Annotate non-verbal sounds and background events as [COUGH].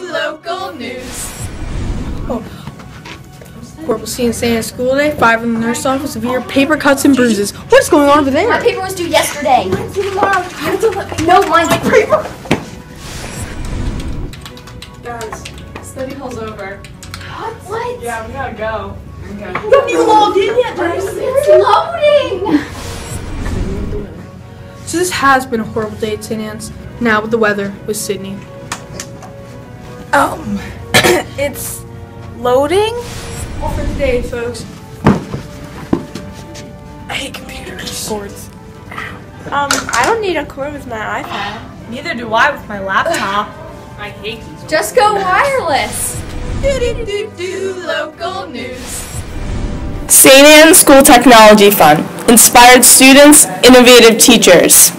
local news. Corporal C and Santa school day, five in the nurse office, severe paper cuts and bruises. What's going on over there? My paper was due yesterday. Mine's due tomorrow. No, mine's paper. Guys, study hall's over. What? What? Yeah, we gotta go. Okay. You logged in yet, It's loading. So this has been a horrible day at St. Anne's. Now with the weather with Sydney. Um, [COUGHS] it's loading? All for today, folks. I hate computers. Cords. Um, I don't need a cord with my iPad. Neither do I with my laptop. [SIGHS] I hate these. Just go wireless. Do local news. St. Anne's School Technology Fund. Inspired students, innovative teachers.